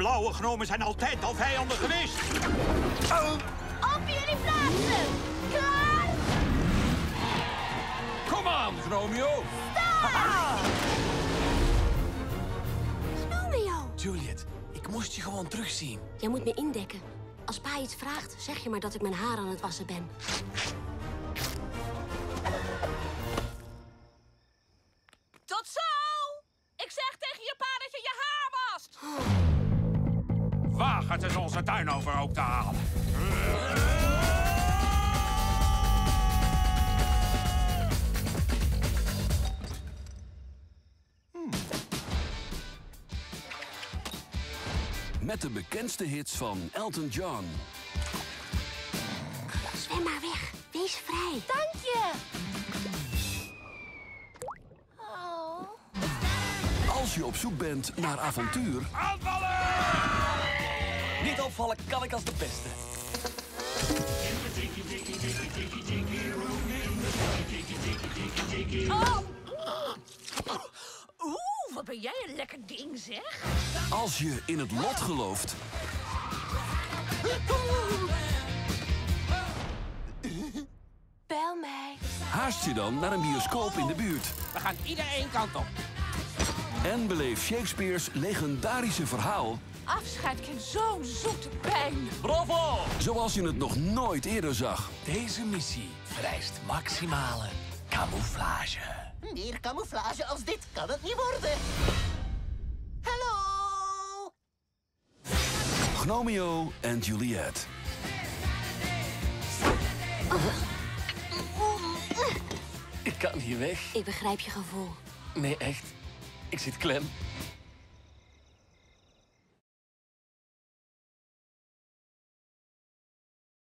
blauwe gnomen zijn altijd al vijanden geweest. Op jullie plaatsen! Klaar! Kom aan, Gnomio. Romeo! Juliet, ik moest je gewoon terugzien. Jij moet me indekken. Als pa iets vraagt, zeg je maar dat ik mijn haar aan het wassen ben. Tot zo! Ik zeg tegen je pa dat je je haar wast. Waag het eens onze tuin overhoop te halen. Met de bekendste hits van Elton John. Zwem maar weg. Wees vrij. Dank je! Oh. Als je op zoek bent naar avontuur, Aanvallen! Niet opvallen kan ik als de beste. Oeh, wat ben jij een lekker ding, zeg. als je in het lot gelooft, Bel mij. haast je dan naar een bioscoop in de buurt. We gaan ieder één kant op. En beleef Shakespeare's legendarische verhaal Afscheid kent zo'n zoete pijn. Bravo! zoals je het nog nooit eerder zag. Deze missie vereist maximale camouflage. Meer camouflage als dit kan het niet worden. Hallo! Gnomeo en Juliet. Ik kan hier weg. Ik begrijp je gevoel. Nee, echt. Ik zit klem.